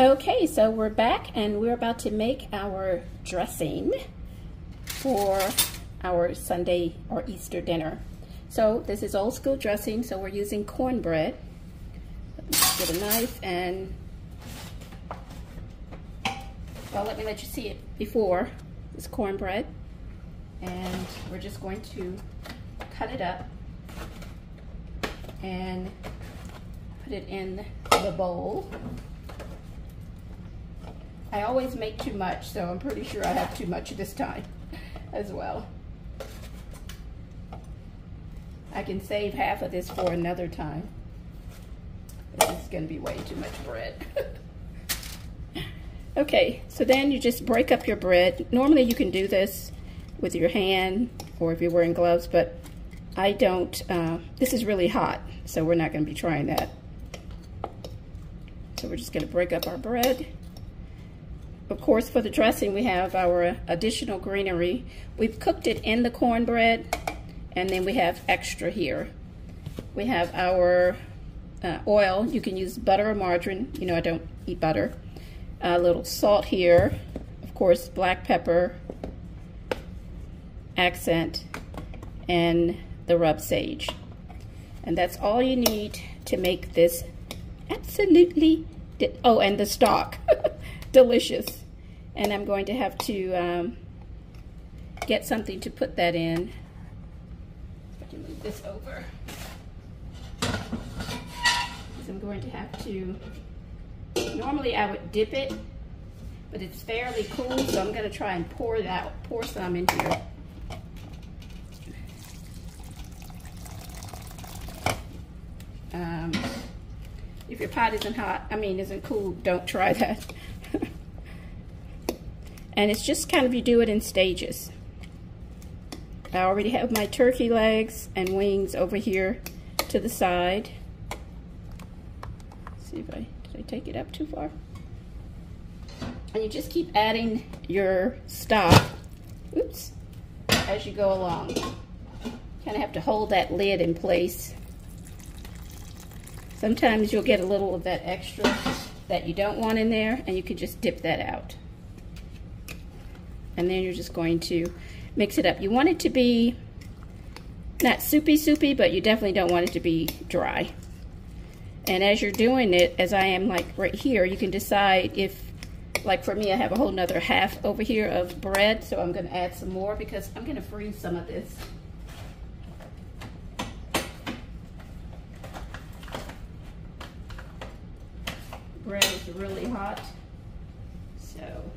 Okay, so we're back and we're about to make our dressing for our Sunday or Easter dinner. So this is old school dressing, so we're using cornbread. Get a knife and, well, let me let you see it before. It's cornbread. And we're just going to cut it up and put it in the bowl. I always make too much, so I'm pretty sure I have too much this time as well. I can save half of this for another time. This is going to be way too much bread. okay, so then you just break up your bread. Normally you can do this with your hand or if you're wearing gloves, but I don't. Uh, this is really hot, so we're not going to be trying that. So we're just going to break up our bread. Of course, for the dressing, we have our additional greenery. We've cooked it in the cornbread, and then we have extra here. We have our uh, oil. You can use butter or margarine. You know, I don't eat butter. A little salt here. Of course, black pepper, accent, and the rubbed sage. And that's all you need to make this absolutely, oh, and the stock. delicious. And I'm going to have to um, get something to put that in. I can move this over. I'm going to have to, normally I would dip it, but it's fairly cool, so I'm going to try and pour out, pour some in here. Um, if your pot isn't hot, I mean, isn't cool, don't try that. and it's just kind of, you do it in stages. I already have my turkey legs and wings over here to the side. Let's see if I, did I take it up too far? And you just keep adding your stock, oops, as you go along. Kind of have to hold that lid in place. Sometimes you'll get a little of that extra that you don't want in there and you can just dip that out. And then you're just going to mix it up. You want it to be not soupy soupy, but you definitely don't want it to be dry. And as you're doing it, as I am like right here, you can decide if, like for me, I have a whole nother half over here of bread, so I'm gonna add some more because I'm gonna freeze some of this. bread is really hot. So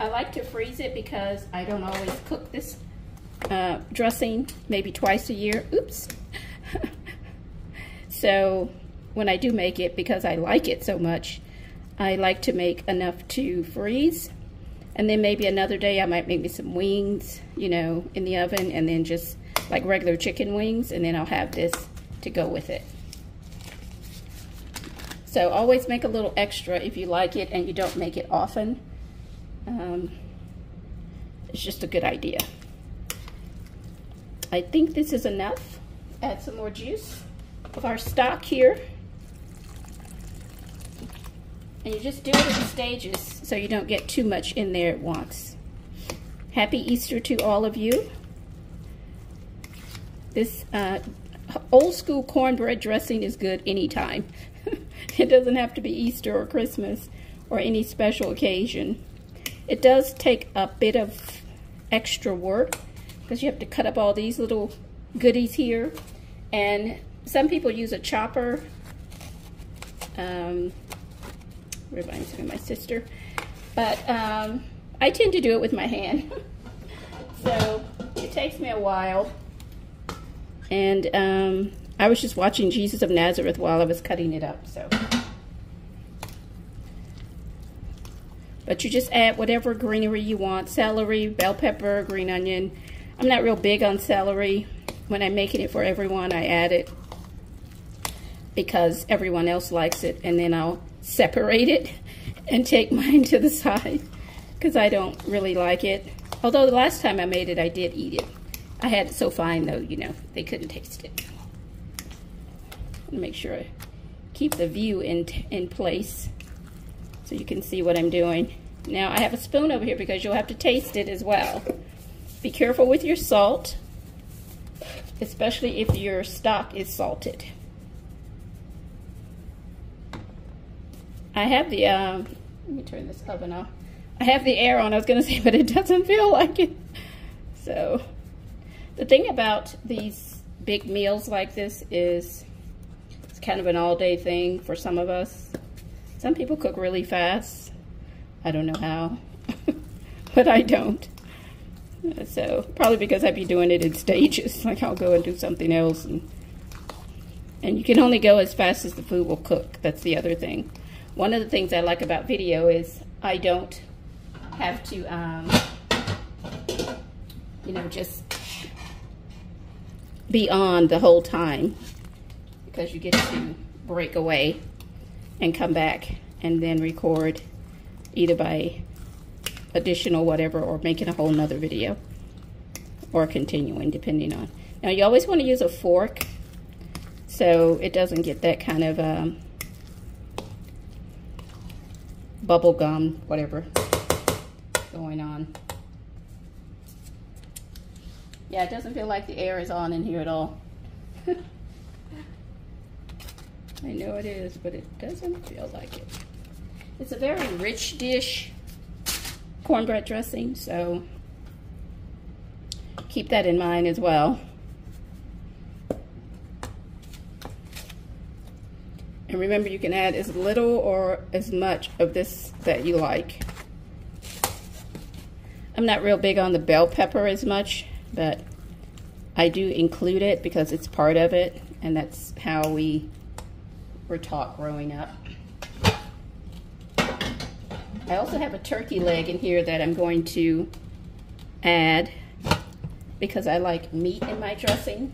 I like to freeze it because I don't always cook this uh, dressing maybe twice a year. Oops. so when I do make it, because I like it so much, I like to make enough to freeze. And then maybe another day I might make me some wings, you know, in the oven and then just like regular chicken wings. And then I'll have this to go with it. So always make a little extra if you like it and you don't make it often. Um, it's just a good idea. I think this is enough. Add some more juice of our stock here. And you just do it in stages so you don't get too much in there at once. Happy Easter to all of you. This uh, old school cornbread dressing is good anytime. it doesn't have to be Easter or Christmas or any special occasion. It does take a bit of extra work because you have to cut up all these little goodies here. And some people use a chopper. Um, reminds me of my sister. But um, I tend to do it with my hand. so it takes me a while. And um, I was just watching Jesus of Nazareth while I was cutting it up. So, But you just add whatever greenery you want. Celery, bell pepper, green onion. I'm not real big on celery. When I'm making it for everyone, I add it because everyone else likes it. And then I'll separate it and take mine to the side because I don't really like it. Although the last time I made it, I did eat it. I had it so fine though, you know, they couldn't taste it. Make sure I keep the view in, in place so you can see what I'm doing. Now I have a spoon over here because you'll have to taste it as well. Be careful with your salt, especially if your stock is salted. I have the, um, let me turn this oven off. I have the air on, I was gonna say, but it doesn't feel like it. So, the thing about these big meals like this is it's kind of an all day thing for some of us. Some people cook really fast. I don't know how, but I don't. So probably because I'd be doing it in stages. Like I'll go and do something else. And, and you can only go as fast as the food will cook. That's the other thing. One of the things I like about video is I don't have to, um, you know, just be on the whole time because you get to break away and come back and then record either by additional whatever or making a whole nother video or continuing depending on. Now you always want to use a fork so it doesn't get that kind of um, bubble gum, whatever, going on. Yeah, it doesn't feel like the air is on in here at all. I know it is, but it doesn't feel like it. It's a very rich dish, cornbread dressing, so keep that in mind as well. And remember, you can add as little or as much of this that you like. I'm not real big on the bell pepper as much, but I do include it because it's part of it, and that's how we were taught growing up. I also have a turkey leg in here that I'm going to add because I like meat in my dressing.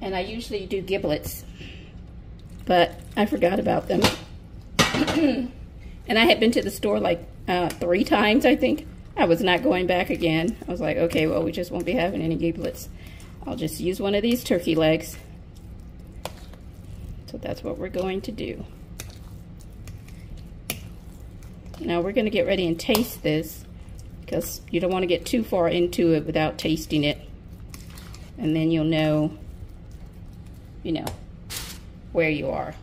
And I usually do giblets, but I forgot about them. and I had been to the store like uh, three times, I think. I was not going back again. I was like, okay, well, we just won't be having any giblets. I'll just use one of these turkey legs. So that's what we're going to do. Now we're going to get ready and taste this because you don't want to get too far into it without tasting it. And then you'll know, you know, where you are.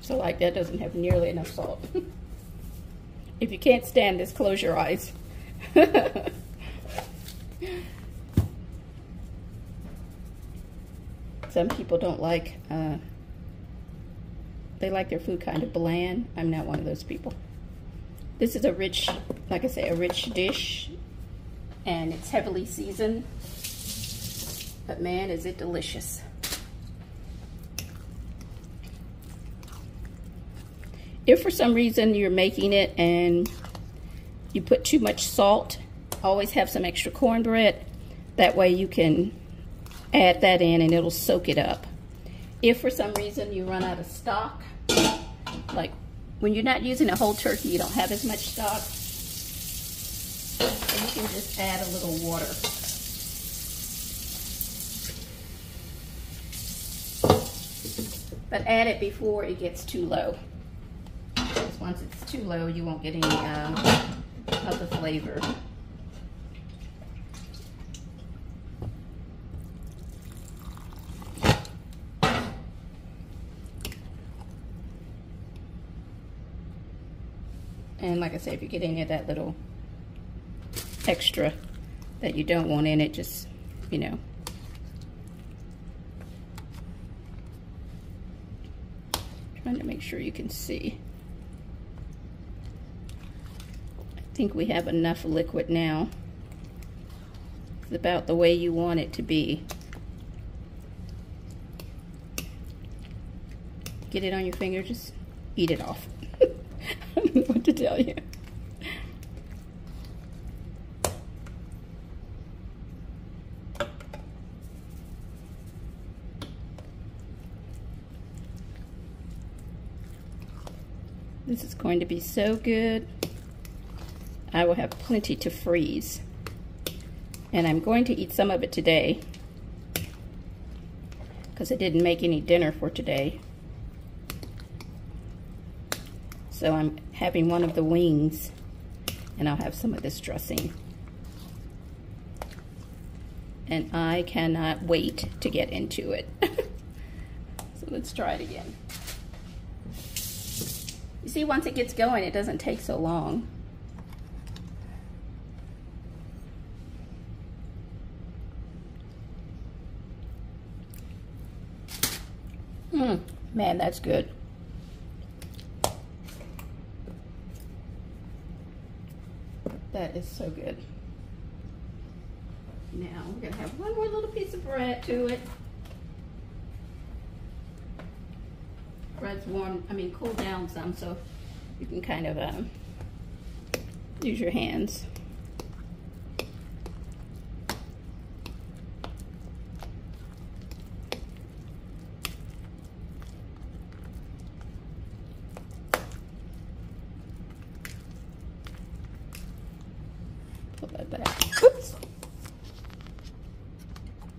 So like that doesn't have nearly enough salt. if you can't stand this, close your eyes. Some people don't like, uh, they like their food kind of bland. I'm not one of those people. This is a rich, like I say, a rich dish, and it's heavily seasoned. But man, is it delicious. If for some reason you're making it and you put too much salt, always have some extra cornbread. That way you can add that in and it'll soak it up. If for some reason you run out of stock, like when you're not using a whole turkey, you don't have as much stock, you can just add a little water. But add it before it gets too low. Because once it's too low, you won't get any uh, of the flavor. And like I said, if you get any of that little extra that you don't want in it, just, you know, trying to make sure you can see. I think we have enough liquid now. It's about the way you want it to be. Get it on your finger, just eat it off. I don't know what to tell you. This is going to be so good. I will have plenty to freeze. And I'm going to eat some of it today because I didn't make any dinner for today. So I'm having one of the wings and I'll have some of this dressing. And I cannot wait to get into it. so let's try it again. You see, once it gets going, it doesn't take so long. Mmm, man, that's good. That is so good. Now we're gonna have one more little piece of bread to it. Bread's warm, I mean cool down some so you can kind of um, use your hands.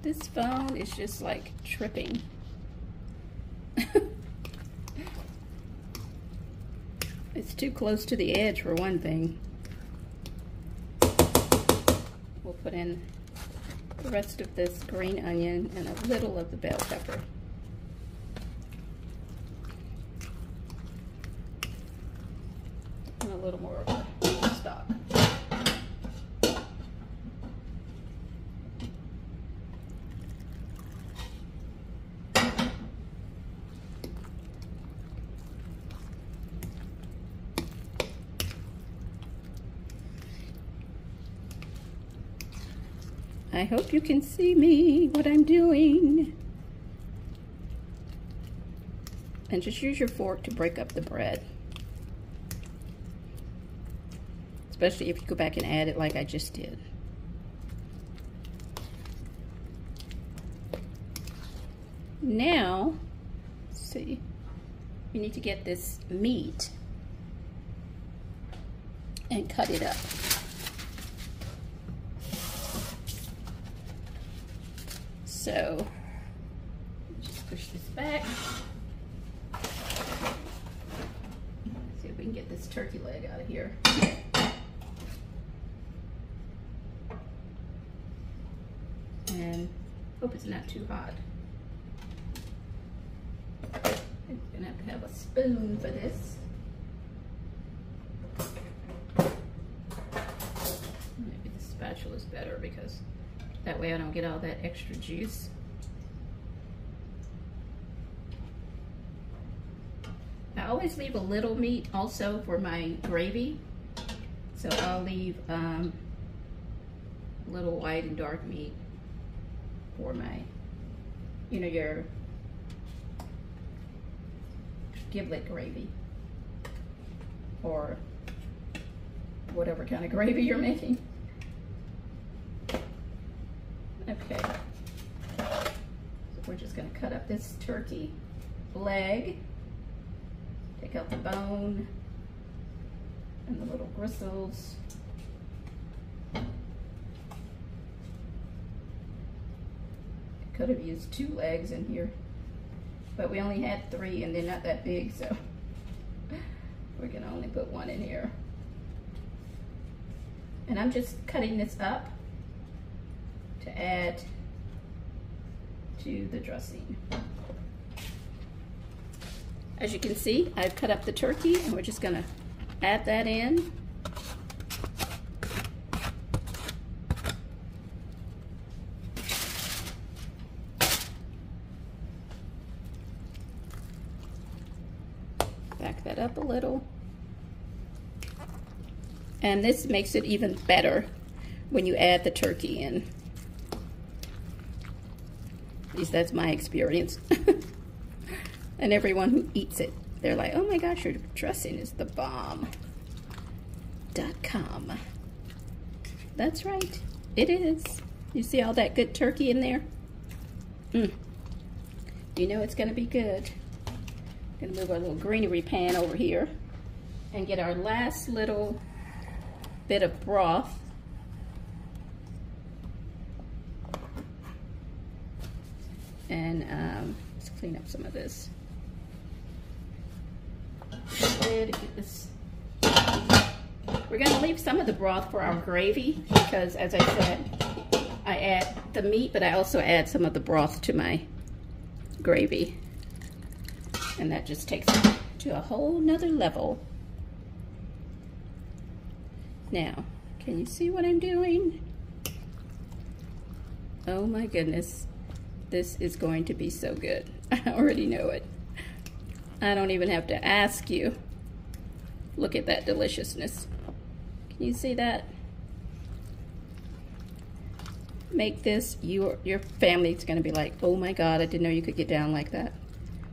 This phone is just like tripping. it's too close to the edge for one thing. We'll put in the rest of this green onion and a little of the bell pepper. And a little more stock. I hope you can see me, what I'm doing. And just use your fork to break up the bread. Especially if you go back and add it like I just did. Now, see, we need to get this meat and cut it up. So just push this back. See if we can get this turkey leg out of here. And hope it's not too hot. I'm gonna have to have a spoon for this. Maybe the spatula is better because that way I don't get all that extra juice. I always leave a little meat also for my gravy. So I'll leave um, little white and dark meat for my, you know, your giblet gravy or whatever kind of gravy you're making. Okay. So we're just to cut up this turkey leg. Take out the bone and the little gristles. Could have used two legs in here, but we only had three and they're not that big, so we're gonna only put one in here. And I'm just cutting this up to add to the dressing. As you can see, I've cut up the turkey and we're just gonna add that in. Back that up a little. And this makes it even better when you add the turkey in. At least that's my experience. and everyone who eats it, they're like, oh my gosh, your dressing is the bomb. Dot com. That's right, it is. You see all that good turkey in there? Mm. You know it's gonna be good. I'm Gonna move our little greenery pan over here and get our last little bit of broth And um, let's clean up some of this. this. We're going to leave some of the broth for our gravy because, as I said, I add the meat, but I also add some of the broth to my gravy. And that just takes it to a whole nother level. Now, can you see what I'm doing? Oh my goodness. This is going to be so good. I already know it. I don't even have to ask you. Look at that deliciousness. Can you see that? Make this, your, your family's gonna be like, oh my God, I didn't know you could get down like that.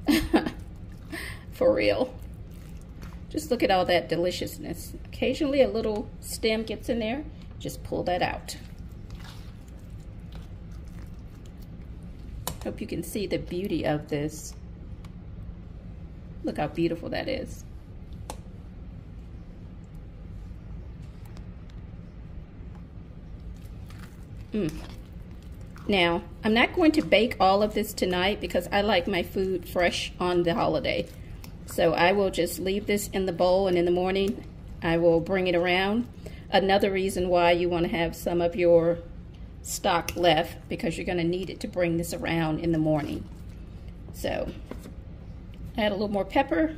For real. Just look at all that deliciousness. Occasionally a little stem gets in there, just pull that out. Hope you can see the beauty of this. Look how beautiful that is. Mm. Now, I'm not going to bake all of this tonight because I like my food fresh on the holiday. So I will just leave this in the bowl and in the morning I will bring it around. Another reason why you want to have some of your stock left because you're going to need it to bring this around in the morning. So add a little more pepper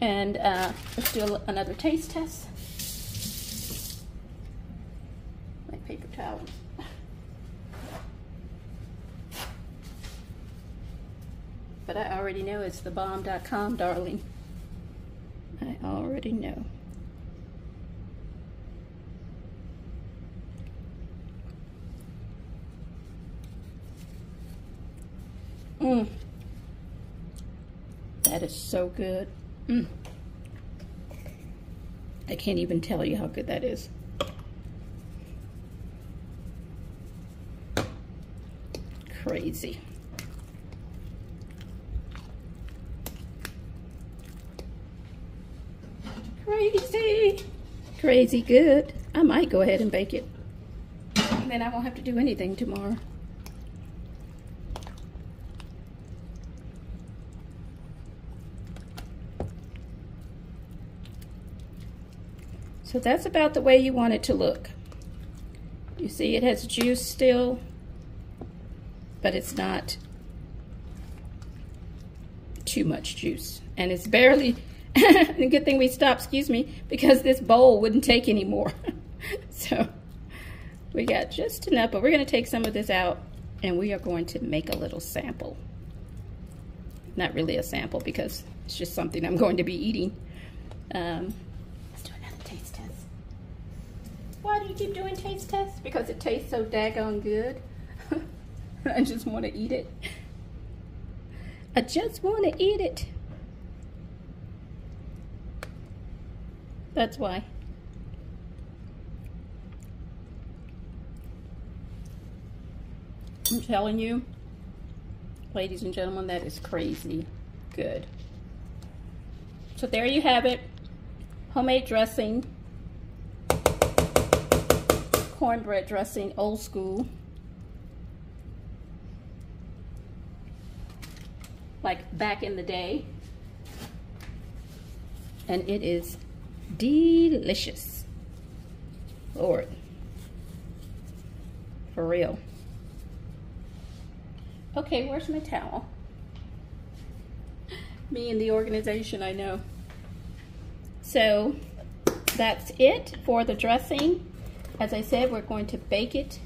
and uh, let's do another taste test. My paper towel. But I already know it's the bomb.com, darling. I already know. Mmm. That is so good. Mmm. I can't even tell you how good that is. Crazy. Crazy. Crazy good. I might go ahead and bake it. And then I won't have to do anything tomorrow. So that's about the way you want it to look. You see it has juice still, but it's not too much juice. And it's barely, good thing we stopped, excuse me, because this bowl wouldn't take anymore. so we got just enough, but we're gonna take some of this out and we are going to make a little sample. Not really a sample because it's just something I'm going to be eating. Um, why do you keep doing taste tests? Because it tastes so daggone good. I just want to eat it. I just want to eat it. That's why. I'm telling you, ladies and gentlemen, that is crazy good. So there you have it. Homemade dressing cornbread dressing, old school. Like back in the day. And it is delicious. Lord. For real. Okay, where's my towel? Me and the organization, I know. So, that's it for the dressing. As I said, we're going to bake it.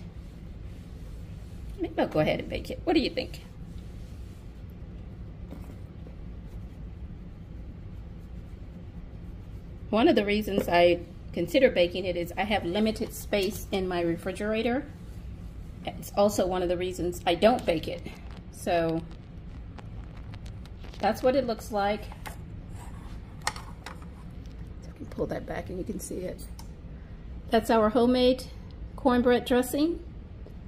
Maybe I'll go ahead and bake it. What do you think? One of the reasons I consider baking it is I have limited space in my refrigerator. It's also one of the reasons I don't bake it. So that's what it looks like. So I can pull that back and you can see it. That's our homemade cornbread dressing.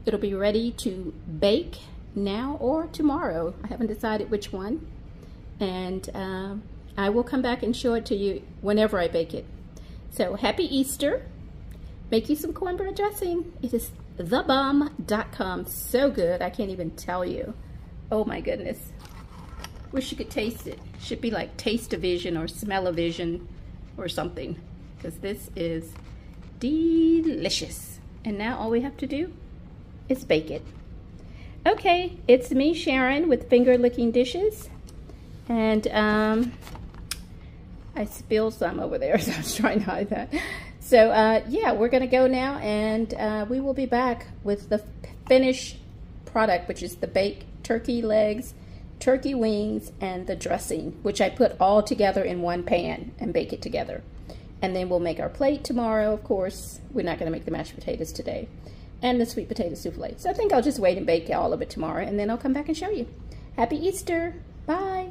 It'll be ready to bake now or tomorrow. I haven't decided which one. And um, I will come back and show it to you whenever I bake it. So happy Easter. make you some cornbread dressing. It is the bomb.com. So good. I can't even tell you. Oh my goodness. Wish you could taste it. Should be like taste-o-vision or smell-o-vision or something. Because this is delicious. And now all we have to do is bake it. Okay, it's me, Sharon, with Finger Licking Dishes. And um, I spilled some over there, so I was trying to hide that. So uh, yeah, we're gonna go now and uh, we will be back with the finished product, which is the baked turkey legs, turkey wings, and the dressing, which I put all together in one pan and bake it together. And then we'll make our plate tomorrow, of course. We're not gonna make the mashed potatoes today. And the sweet potato souffle. So I think I'll just wait and bake all of it tomorrow and then I'll come back and show you. Happy Easter. Bye.